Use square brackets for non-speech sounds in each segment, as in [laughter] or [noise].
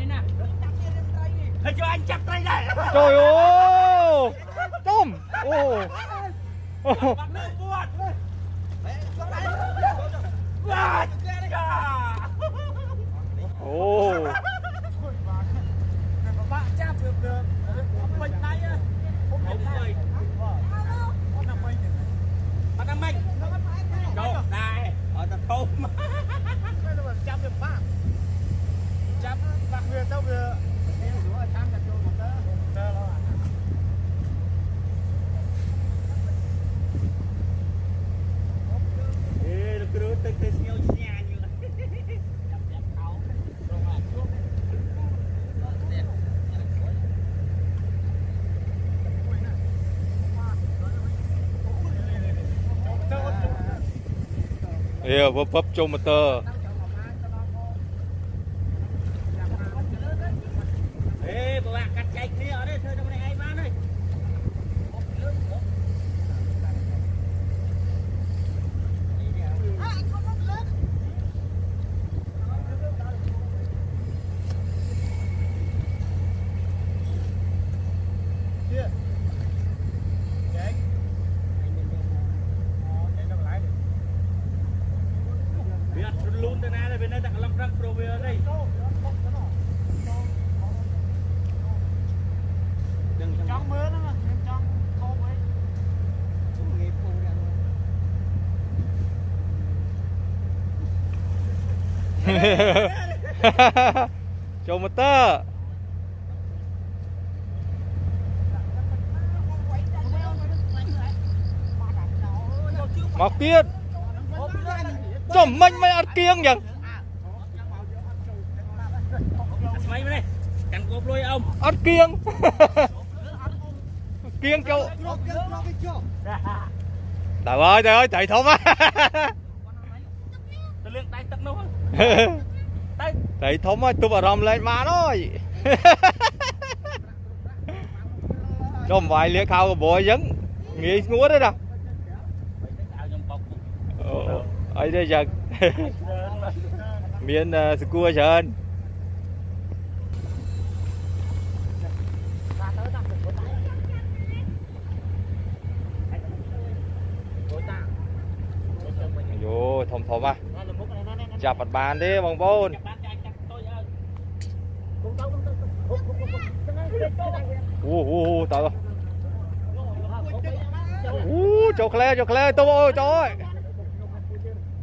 នេះណាហើយចូលអញចាប់ត្រីដែរ trời ơi tôm ô បាត់នៅពួតវ៉ាចា ô វាវឹបវឹបចុះម៉ូទ័រអេបើកាត់ចែកគ្នាអត់ទេធ្វើតែម្នាក់ឯង រលូនទៅណាទេវានៅតែកន្លឹករឹកព្រោះវានេះដឹងចង់មើលហ្នឹងខ្ញុំចង់ខោបអីខ្ញុំងាយពូរហ្នឹងចូលម៉ូទ័រមកទៀត cho motor Mọc tiết Chồm mênh mày ăn kiêng nhỉ ស្មៃមកនេះកាន់គោបលុយអ៊ំ Ăn kiêng Kiêng cho Trời ơi trời ơi chạy thông á ទៅលឿងដៃទឹកនោះទៅ Chạy thông á tụp vào rầm lên mà thôi Cho một vài lia khao của bố dẫn Nghĩ ngúa đấy nè ឲ្យខ្ញុំ ai đây giật miền cua sơn vô thòm thòm à. Chạp mặt bàn đi bằng bôn. Ô ô ô tao. Ô cháu clé cháu clé tôi ơi cháu ơi.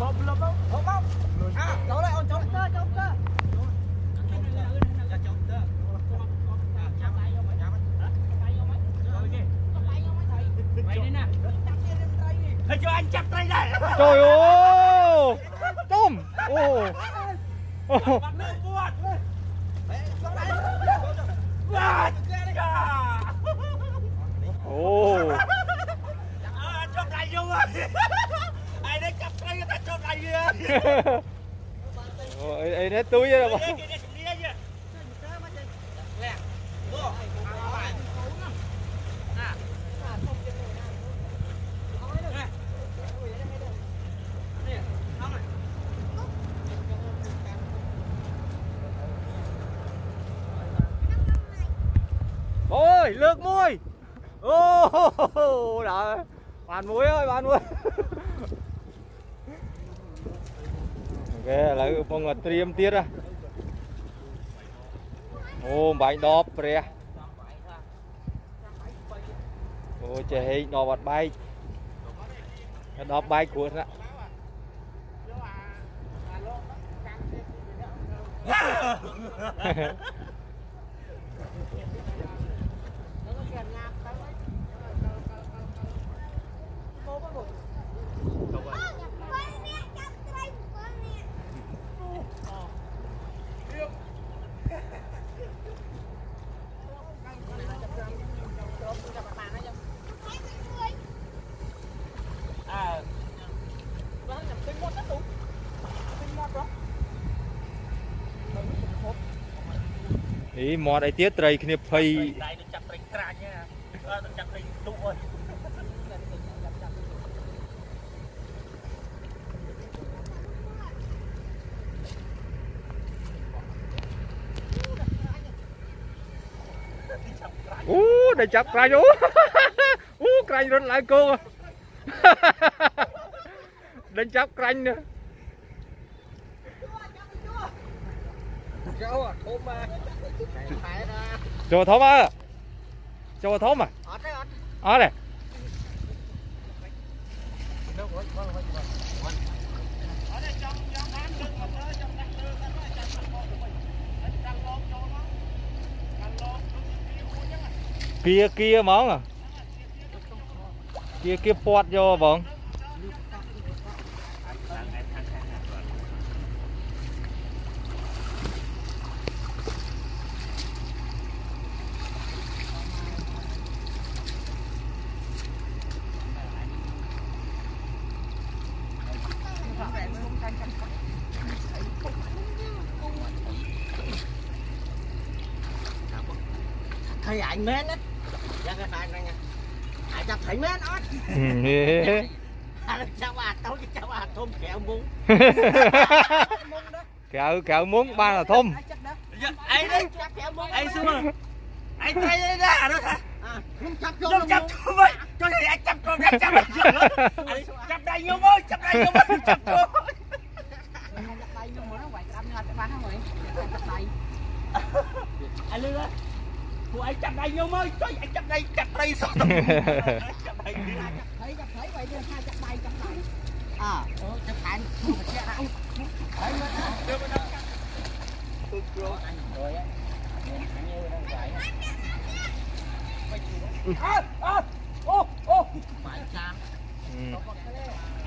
Bom lắm không? Không không. À, cháu lại, cháu lại, cháu lại. cho anh chặt tay này trời ơi tôm ô ô ô chọc lại vô ô lại kìa ấy ấy nét túi rồi muối. Ô, oh, đã. Bạn muối ơi, bạn muối. [laughs] គេឥឡូវកំពុងត្រៀមទៀតណាអូបាញ់ដបព្រះអូចេះហេងដបអត់បែកដបបែកគ្រោះថ្នាក់ទៅ អីមាត់អីទៀតត្រីគ្នាភ័យដៃទៅចាប់ត្រីក្រាញណាអត់ទៅចាប់ត្រីទុកអើយអូដេញចាប់ក្រាញ់អូអូក្រាញ់រត់ឡើងគោដេញចាប់ក្រាញ់ Châu Châu thốm à Châu thốm à Ở đây kia kia món à kia kia bọt vô bọn thấy ảnh mến á. Dạ cái phải này ảnh chắc thấy mến á. Ừ, dạ, cháu à, tối cháu à thôm kẹo muốn [laughs] kẹo kẹo muốn ba là thôm ấy dạ, dạ, đấy? Ấy ra? Đó anh à, chắp cho [laughs] chắp đây vô mới chắp đây vô mới chắp anh lên đó. ហេ ai chặt à tao chỉ chặt à thôm kẹo muống កៅកៅមុងបានតែធំ ai đấy chặt kẹo muống ai xưa ai tay đây ra đó hả không chặt cho không chặt cho vậy cho thì anh chặt con anh chặt anh chặt đây vô mới chặt đây vô mới chặt con anh lương ơi Tụi anh chặt đây vô mới cho anh chặt đây chặt đây sao chặt đây à chặt anh Đấy, mà đó. Đưa bên đó. Tôi chưa anh rồi á. Anh như đang vậy á. À, à, ô, ô. Bạn cha.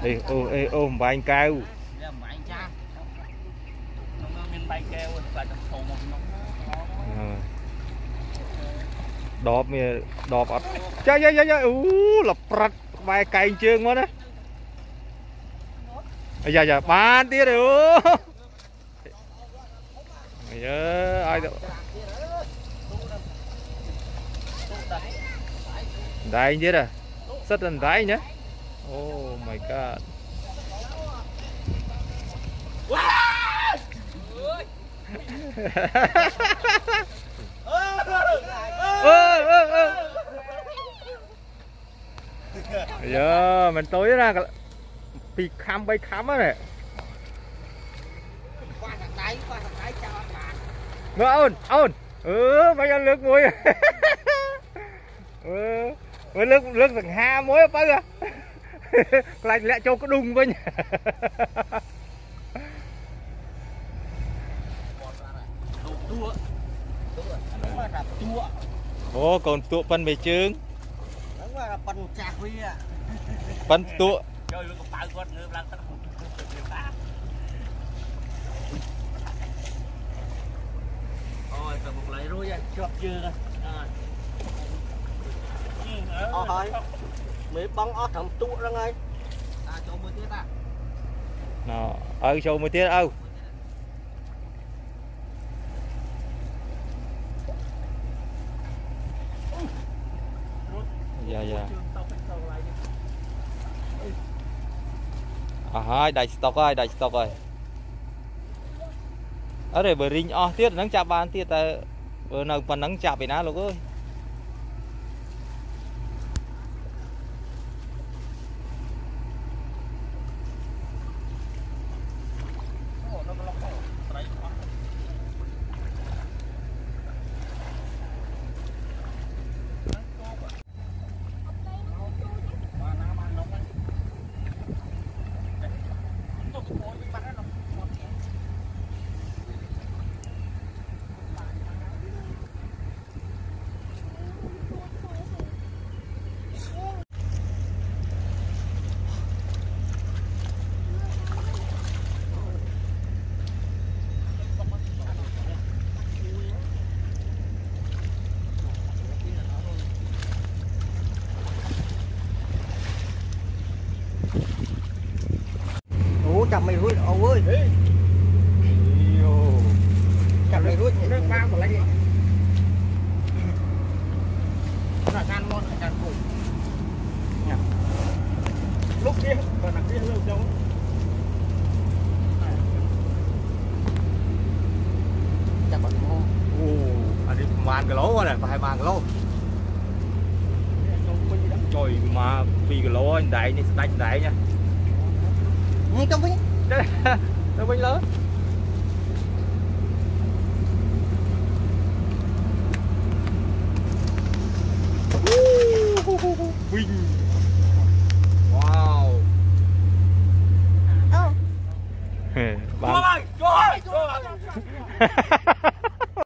អេអូអេអូបំបាញ់កៅ Đây là bạn cha. Nó nó miên bay kêu là trong thùng một nó. ដបមានដបអត់ចាយ៉ាយ៉ាយ៉ាអូលប្រាត់ក្បែរកែងជើងមកណាអាយ៉ាយ៉ាបានទៀតអូអាយើឲ្យទៅដែងទៀតហ៎សិតតែដែងណាអូ my god ơ យ៉ាមិនតូចទេណាពីខំ3ខំហ្នឹងណាខ្វះតែដៃខ្វះតែដៃចាំអត់បានមើលអូនអូនអឺបាញ់អត់លើកមួយអឺមើលលើកលើកសង្ហាមួយបើខ្លាចលាក់ចូលក្ដុងវិញទួទួអានោះមកថាទួ ô còn tụ phân về trứng Đúng rồi, là phần trà huy à. phân tụ Chơi với con tao con nữa là tao không được ta. Ôi, tao một lấy rồi, chọt chưa rồi. À. Ờ, thôi. Mấy bóng ó thầm tụ ra ngay. À, cho mới tiết à. nó ơi show mới tiết យ៉ាយ៉ាអស់ហើយដៃស្តុកហើយដៃស្តុកហើយអរេបើរីងអស់ទៀតហ្នឹងចាប់បានទៀតតែបើនៅប៉ុណ្ណឹងចាប់ពីណាលោកអើយ là gan ngon là gan củi lúc kia và đằng kia lâu đâu chắc bạn ngon ồ anh màn cái lỗ quá này phải màn cái lỗ. Trời mà vì cái lỗ đấy, đại này đánh đại nha. Ngay trong vinh trong vinh lớn.